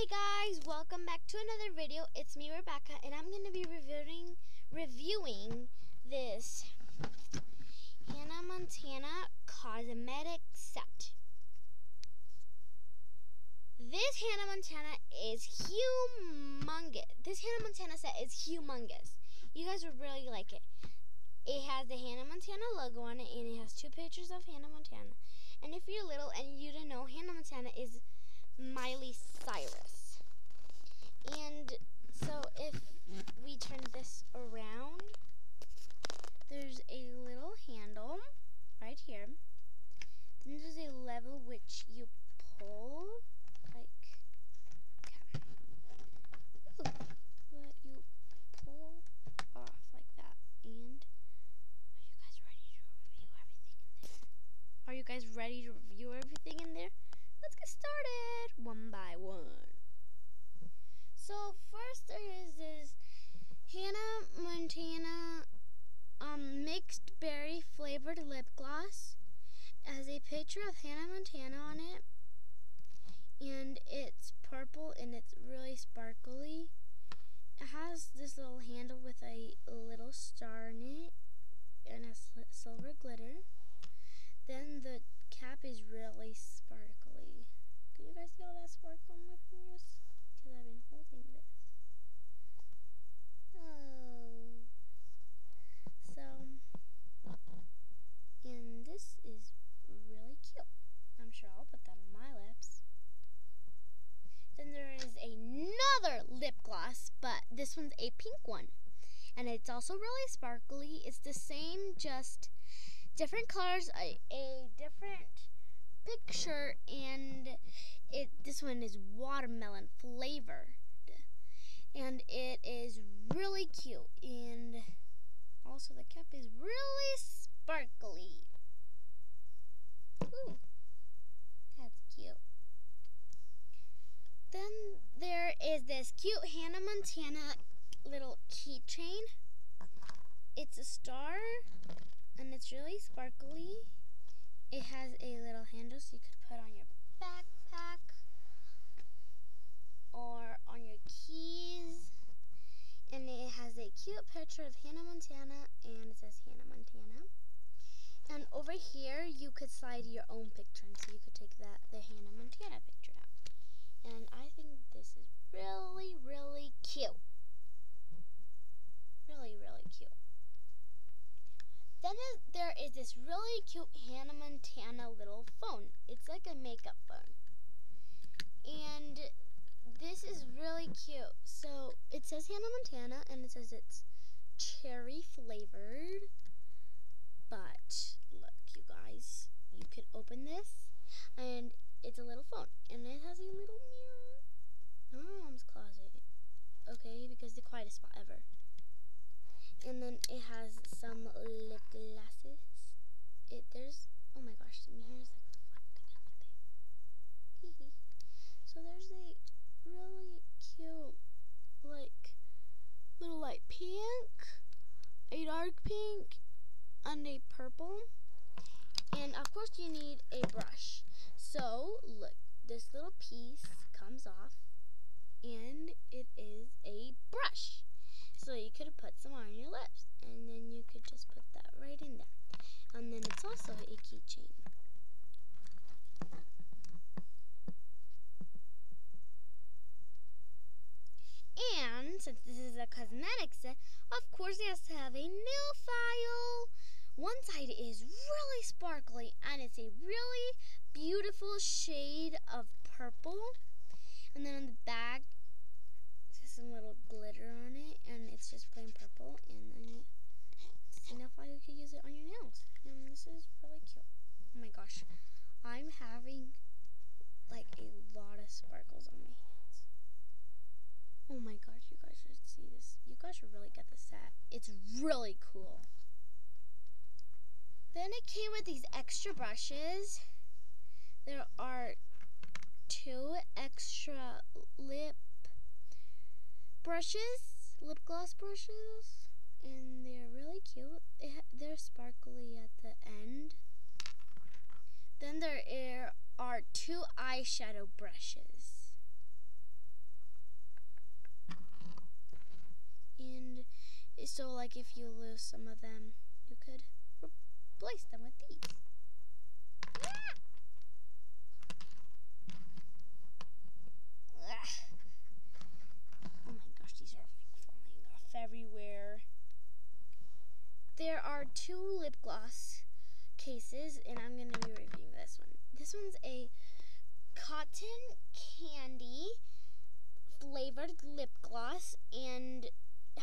Hey guys, welcome back to another video. It's me, Rebecca, and I'm going to be reviewing reviewing this Hannah Montana cosmetic set. This Hannah Montana is humongous. This Hannah Montana set is humongous. You guys would really like it. It has the Hannah Montana logo on it, and it has two pictures of Hannah Montana. And if you're little and you don't know, Hannah Montana is Miley Cyrus. And so if we turn this around, there's a little handle right here. Then there's a level which you pull, like, okay. Ooh, but you pull off like that. And are you guys ready to review everything in there? Are you guys ready to review everything in there? Let's get started one by one. So first there is this Hannah Montana um, mixed berry flavored lip gloss. It has a picture of Hannah Montana on it. And it's purple and it's really sparkly. It has this little handle with a little star in it and a silver glitter. Then the cap is really sparkly. Can you guys see all that sparkle on my fingers? Because I've been holding this. Oh. So, and this is really cute. I'm sure I'll put that on my lips. Then there is another lip gloss, but this one's a pink one. And it's also really sparkly. It's the same, just different colors, a, a different picture, and it this one is watermelon flavored, and it is really cute, and also the cap is really sparkly. Ooh, that's cute. Then there is this cute Hannah Montana little keychain. It's a star and it's really sparkly. It has a little handle so you could put on your backpack or on your keys. And it has a cute picture of Hannah Montana and it says Hannah Montana. And over here you could slide your own picture and so you could take that the Hannah Montana picture out. And I think this is really, really cute. Really, really cute. Then there is this really cute Hannah Montana little phone. It's like a makeup phone. And this is really cute. So it says Hannah Montana and it says it's cherry flavored. But look, you guys, you can open this and it's a little phone and it has a little mirror. Oh, mom's closet. Okay, because the quietest spot ever. And then it has some lip glasses. It there's oh my gosh, the mirror is like reflecting everything. so there's a really cute like little light pink, a dark pink, and a purple. And of course you need a brush. So look, this little piece comes off and it is a brush. So you could put some on your lips and then you could just put that right in there. And then it's also a keychain. And since this is a cosmetic set, of course it has to have a nail file. One side is really sparkly and it's a really beautiful shade of purple. And then on the back there's some little glitter on it, and it's just plain purple. And then enough how you could use it on your nails. And this is really cute. Oh my gosh, I'm having like a lot of sparkles on my hands. Oh my gosh, you guys should see this. You guys should really get the set. It's really cool then it came with these extra brushes. There are two extra lip brushes, lip gloss brushes, and they're really cute. They're sparkly at the end. Then there are two eyeshadow brushes. And so like if you lose some of them, you could replace them with these. Ah. Oh my gosh, these are like falling off everywhere. There are two lip gloss cases, and I'm going to be reviewing this one. This one's a cotton candy flavored lip gloss, and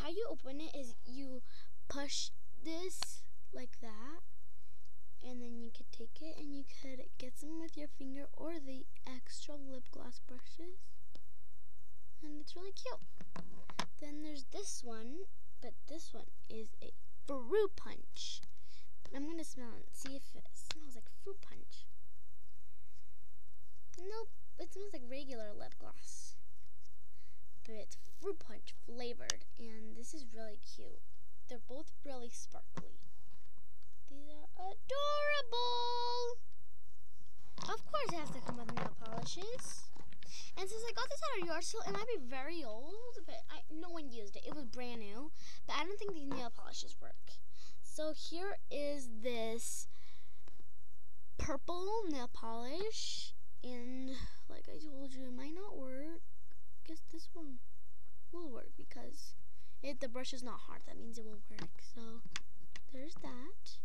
how you open it is you push this like that, and then you could take it and you could get some with your finger or the extra lip gloss brushes, and it's really cute. Then there's this one, but this one is a fruit punch. I'm gonna smell it and see if it smells like fruit punch. Nope, it smells like regular lip gloss. But it's fruit punch flavored, and this is really cute. They're both really sparkly. These are adorable! Of course, it has to come with nail polishes. And since I got this at a yard sale, it might be very old, but I, no one used it. It was brand new, but I don't think these nail polishes work. So here is this purple nail polish, and like I told you, it might not work. Guess this one will work because if the brush is not hard, that means it will work. So there's that.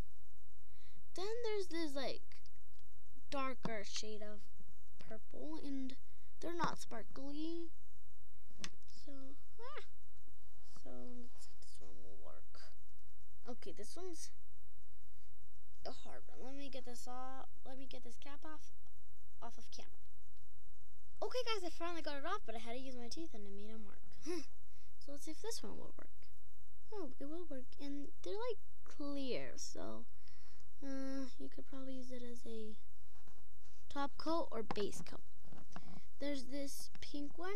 Then there's this like darker shade of purple, and they're not sparkly. So, ah. so let's see if this one will work. Okay, this one's a hard one. Let me get this off. Let me get this cap off, off of camera. Okay, guys, I finally got it off, but I had to use my teeth, and it made them work. so let's see if this one will work. Oh, it will work, and they're like clear, so you could probably use it as a top coat or base coat. There's this pink one,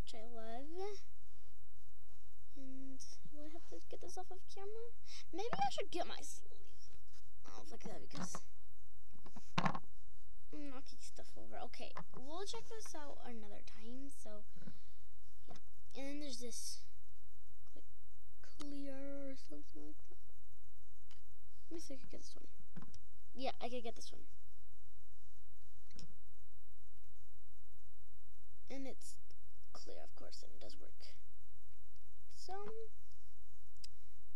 which I love. And do I have to get this off of camera? Maybe I should get my sleeves off like that because I'm knocking stuff over. Okay, we'll check this out another time. So, yeah. And then there's this like clear or something like that. Let me see if I can get this one. Yeah, I can get this one. and it's clear, of course, and it does work. So,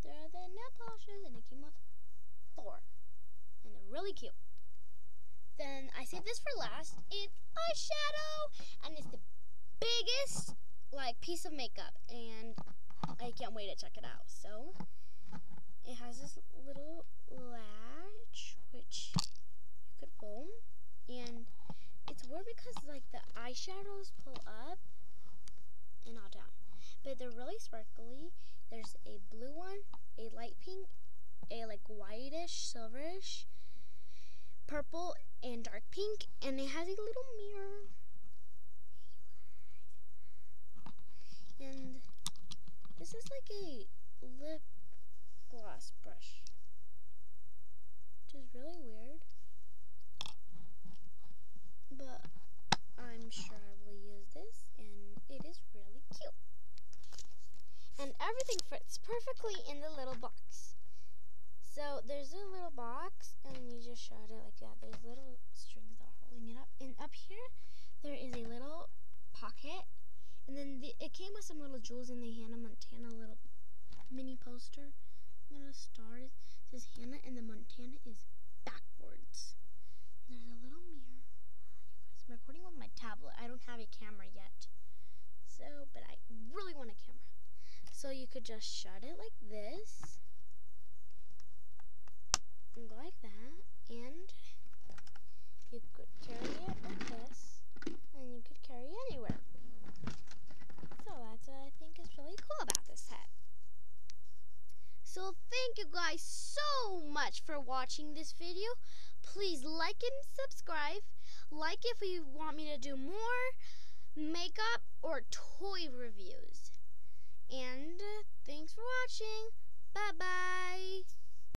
there are the nail polishes, and it came with four, and they're really cute. Then I saved this for last. It's eyeshadow, and it's the biggest like piece of makeup, and I can't wait to check it out. So, it has this little latch, which you could pull, and it's weird because like the eyeshadows pull up and not down. But they're really sparkly. There's a blue one, a light pink, a like whitish, silverish, purple, and dark pink, and it has a little mirror. And this is like a lip gloss brush, which is really weird but I'm sure I will use this and it is really cute. And everything fits perfectly in the little box. So there's a little box and you just shut it like that. There's little strings that are holding it up. And up here there is a little pocket. And then the, it came with some little jewels in the Hannah Montana little mini poster. Little stars. Says Hannah and the Montana is backwards. There's a little mirror. Ah, you guys, I'm recording with my tablet. I don't have a camera yet. So, but I really want a camera. So you could just shut it like this. And go like that. And you could carry it like this. And you could carry anywhere. So that's what I think is really cool about this set. So thank you guys so much for watching this video. Please like and subscribe. Like if you want me to do more makeup or toy reviews. And uh, thanks for watching. Bye-bye.